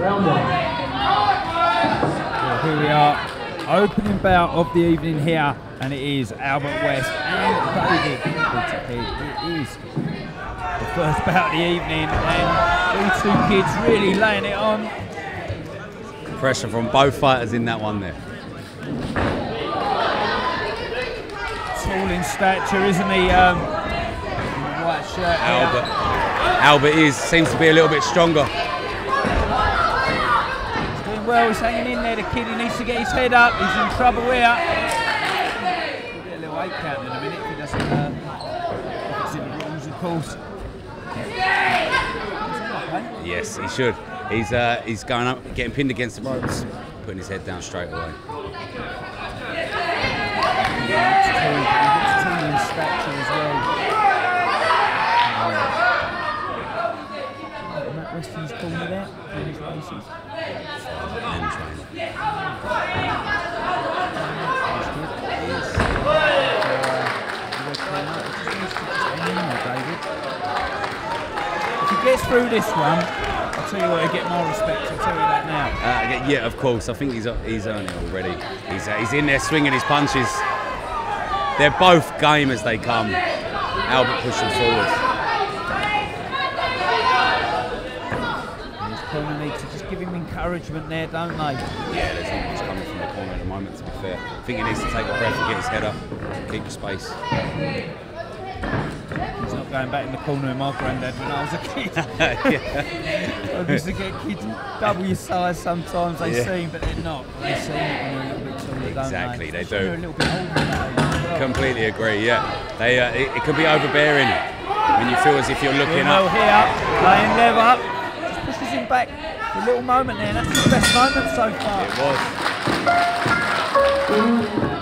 Round one. Well, here we are, opening bout of the evening here, and it is Albert West and David It is the first bout of the evening, and these two kids really laying it on. Pressure from both fighters in that one there. Tall in stature, isn't he? Um, white shirt. here. Albert. Albert is seems to be a little bit stronger. He's doing well. He's hanging in there. The kid, he needs to get his head up. He's in trouble here. He'll get a little eight count in a minute if he doesn't. Uh, if it's in the rules, of course. Yes, he should. He's uh, he's going up, getting pinned against the ropes, putting his head down straight away. He looks tall, he looks tall in stature as well. There, his. And train. If he gets through this one, I'll tell you what, he'll get more respect. I'll tell you that now. Uh, yeah, of course. I think he's he's earned it already. He's uh, he's in there swinging his punches. They're both game as they come. Albert pushing forward. And his corner needs to just give him encouragement there, don't they? Yeah, there's not much coming from the corner at the moment. To be fair, I think he needs to take a breath and get his head up, keep the space. He's not going back in the corner with my granddad when I was a kid. yeah. I used to get kids double your size sometimes, they Yeah. seem, but they're not. They seem when they're a little bit taller, don't Exactly, they? they do. They're a little bit older than that age as well. Completely agree. Yeah, they uh, it, it can be overbearing when you feel as if you're looking Doing well up. here, laying level. Just pushes him back. A little moment there. That's his best moment so far. It was.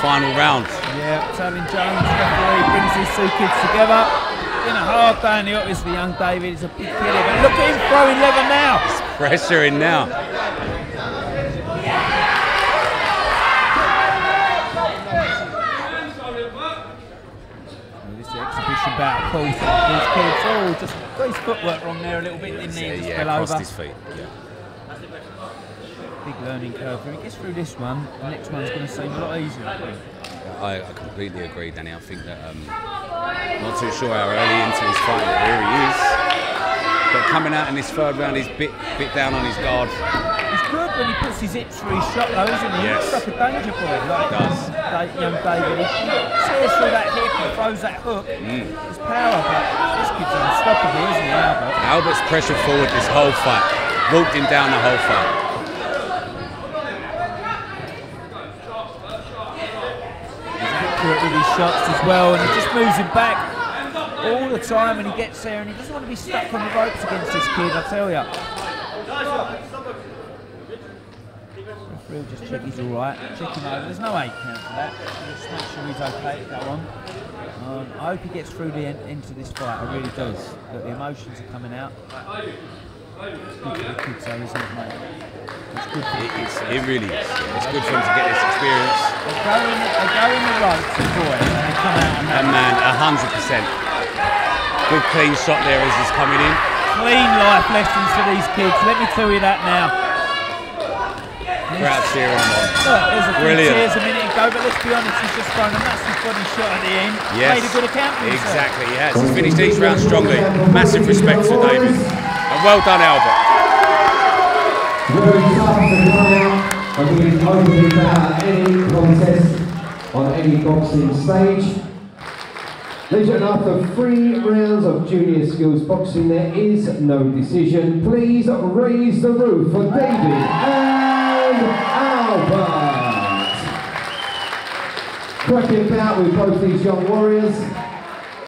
Final round. Yeah, Talon Jones, referee, brings these two kids together. In a hard day in the office for young David. He's a big kid. But look at him throwing leather now. Pressure in now. This is the exhibition bout. These kids, oh, just got his footwork wrong there a little bit, didn't he? Just yeah, fell crossed over. his feet. Yeah. Big learning curve. When he gets through this one, the next one's going to seem a lot easier. I. Completely agree, Danny. I think that um, not too sure how early into his fight here he is, but coming out in this third round, he's bit bit down on his guard. He's good when he puts his hips through his shot, though, isn't he? Yes. He looks like a danger boy, like Does. Da- young David. He through that hip and throws that hook. Mm. His power, but this kid's unstoppable, isn't he, Albert? Albert's pressured forward this whole fight. Walked him down the whole fight. He's accurate with his shots as well, and he just moves him back all the time and he gets there, and he doesn't want to be stuck on the ropes against this kid, I tell you. Just check he's all right, check him over. There's no eight count for that. Just make sure he's okay to go on. Um, I hope he gets through the end, into this fight. I really does. Look, the emotions are coming out. It's good for the kids, though, isn't it. It's good for the It, kids. it's, it really is. It's good for him to get this experience. They go in, they go in the ropes, the boy, and come out and And man, hundred percent. Good clean shot there as he's coming in. clean life lessons for these kids. Let me tell you that now. Crowd cheering him on. Look, there's a few Brilliant. cheers a minute ago, but let's be honest, he's just thrown a massive body shot at the end. Yes. Made a good account. Exactly, he has. He's finished each round strongly. Massive respect to David. Well done, Albert. On any boxing stage. Gentlemen, after three rounds of junior skills boxing, there is no decision. Please raise the roof for David and Albert. Cracking bout with both these young warriors.